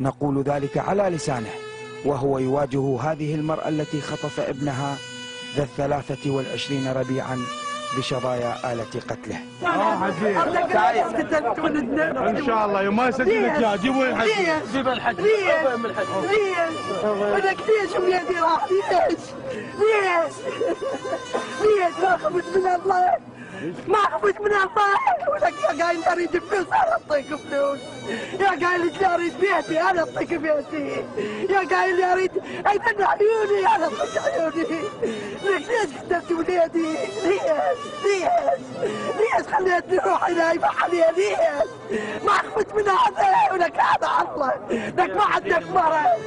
نقول ذلك على لسانه وهو يواجه هذه المرأة التي خطف ابنها ذا الثلاثة والعشرين ربيعا بشظايا آلة قتله إن شاء الله يوم ما يسجل لك اياه جيبوا الحج جيب الحج ليش؟ ليش؟ ليش ولادي راح ليش؟ ليش؟ ليش ما خفت من الله؟ ما خفت من الله ولك يا قايل أريد فلوس أنا أعطيك فلوس. يا قايل أريد بيتي أنا أعطيك بيتي. يا قايل أريد أيضا عيوني أنا أعطيك عيوني. لك ليش كتبت ولادي؟ ليش؟ ليش؟ ليش خليتني روحي نايمة عليها ليش؟ ما خفت من هذا. ولك هذا الله. لك ما عندك مرض.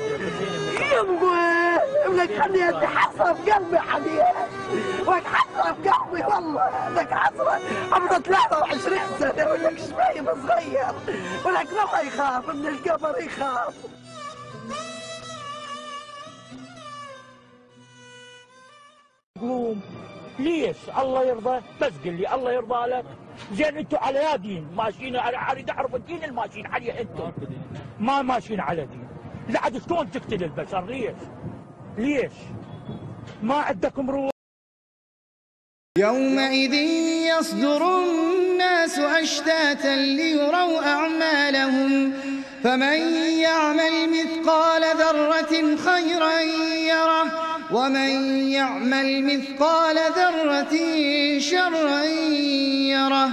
يمه ولك خليتني حسرة في قلبي عليها ولك حسرة في قلبي والله لك حسرة عمره 23 سنة ولك شوي صغير. ولك ما يخاف من القبر يخاف. مظلوم ليش الله يرضى؟ بس قل لي الله يرضى لك. زين أنتم على دين ماشيين أنا اريد اعرف الدين الماشيين عليه أنتم ما ماشيين على دين. لا عاد شلون تقتل البشر ليش؟ ليش؟ ما عندكم روح. يومئذ يصدر الناس أشتاتا ليروا أعمالهم فمن يعمل مثقال ذرة خيرا يره ومن يعمل مثقال ذرة شرا يره.